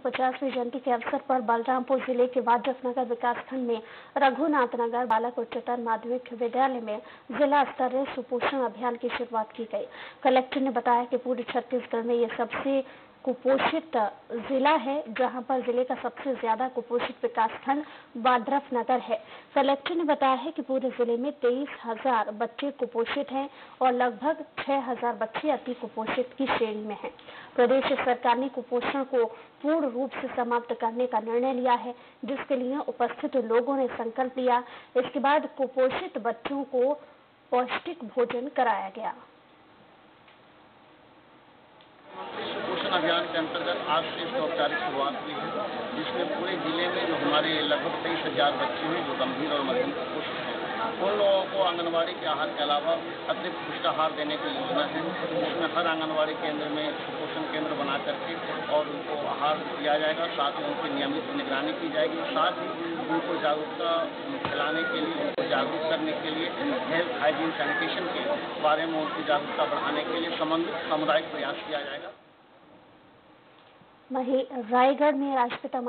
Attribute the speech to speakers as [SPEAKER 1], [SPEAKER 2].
[SPEAKER 1] पचासवीं जयंती के अवसर पर बलरामपुर ज़िले के वाड्रफनगर विकासखंड में रघुनाथ नगर बालक उच्चतर माध्यमिक विद्यालय में जिला स्तरीय सुपोषण अभियान की शुरुआत की गई। कलेक्टर ने बताया कि पूरे छत्तीसगढ़ में ये सबसे कुपोषित जिला है, जहाँ पर ज़िले का सबसे ज़्यादा कुपोषित विकासखंड बाड्रफ नगर है। कलेक्टर ने बताया है कि पूरे ज़िले में तेईस हज़ार बच्चे कुपोषित हैं और लगभग छह हज़ार बच्चे अति कुपोषित की श्रेणी में हैं। प्रदेश सरकार ने कुपोषण को पूर्ण रूप से समाप्त करने का निर्णय लिया है, जिसके लिए उपस्थित लोगों ने संकल्प लिया। इसके बाद कुपोषित बच्चों को पौष्टिक भोजन कराया गया
[SPEAKER 2] पोषण अभियान के अंतर्गत आज से इसकी औपचारिक शुरुआत हुई है, जिसमें पूरे ज़िले में जो हमारे लगभग तेईस हज़ार बच्चे हैं, जो गंभीर और मध्यम कुपोषित हैं। उन लोगों को आंगनबाड़ी के आहार के अलावा अतिरिक्त पुष्टाहार देने की योजना है। जिसमें हर आंगनबाड़ी केंद्र में सुपोषण केंद्र बना करके और उनको आहार दिया जाएगा, साथ ही उनकी नियमित निगरानी की जाएगी, साथ ही उनको जागरूकता फैलाने के लिए, उनको जागरूक करने के लिए, हेल्थ हाइजीन सैनिटेशन के बारे में उनकी जागरूकता बढ़ाने के लिए समन्वित सामुदायिक प्रयास किया जाएगा।
[SPEAKER 1] वहीं रायगढ़ में राष्ट्रपिता